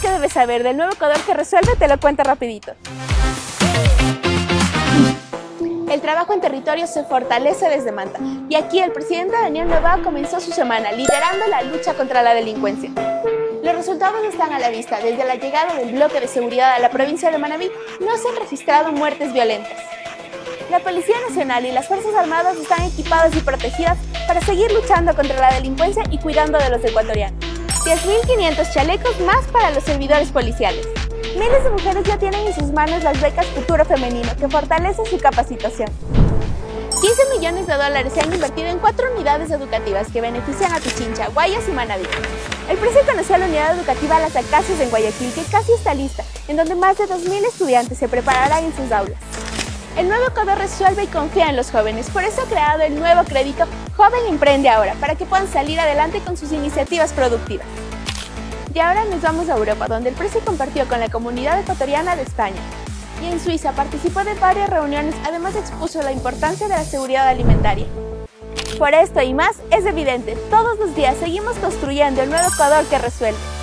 que debes saber del nuevo Ecuador que resuelve te lo cuento rapidito. El trabajo en territorio se fortalece desde Manta y aquí el presidente Daniel Novoa comenzó su semana liderando la lucha contra la delincuencia. Los resultados están a la vista. Desde la llegada del bloque de seguridad a la provincia de Manabí no se han registrado muertes violentas. La Policía Nacional y las Fuerzas Armadas están equipadas y protegidas para seguir luchando contra la delincuencia y cuidando de los ecuatorianos. 10.500 chalecos más para los servidores policiales. Miles de mujeres ya tienen en sus manos las becas Futuro Femenino, que fortalecen su capacitación. 15 millones de dólares se han invertido en cuatro unidades educativas que benefician a Pichincha, Guayas y Manabí. El precio conoció la unidad educativa Las Acacias en Guayaquil, que casi está lista, en donde más de 2.000 estudiantes se prepararán en sus aulas. El nuevo Ecuador resuelve y confía en los jóvenes, por eso ha creado el nuevo crédito Joven Emprende Ahora, para que puedan salir adelante con sus iniciativas productivas. Y ahora nos vamos a Europa, donde el precio compartió con la comunidad ecuatoriana de España. Y en Suiza participó de varias reuniones, además expuso la importancia de la seguridad alimentaria. Por esto y más, es evidente, todos los días seguimos construyendo el nuevo Ecuador que resuelve.